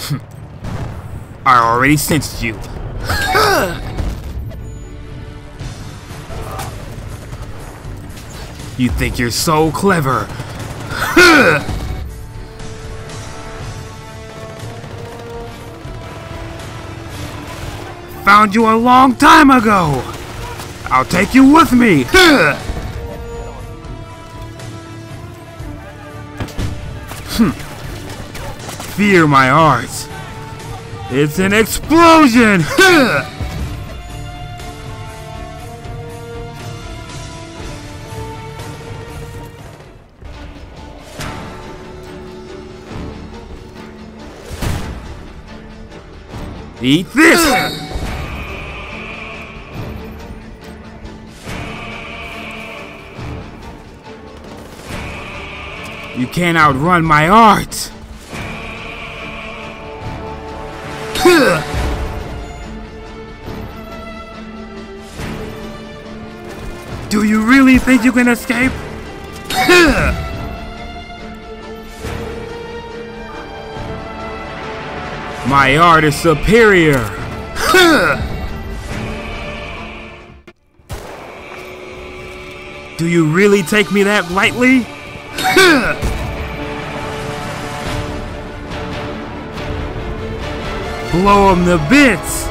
I already sensed you. you think you're so clever. Found you a long time ago. I'll take you with me. Hmm. Fear my art. It's an explosion! Eat this! You can't outrun my art! Do you really think you can escape? My art is superior! Do you really take me that lightly? Blow him to bits!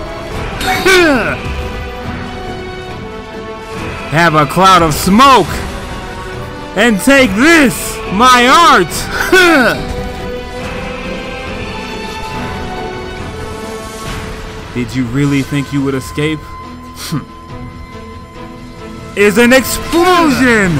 Have a cloud of smoke! And take this, my art! Did you really think you would escape? Is an explosion!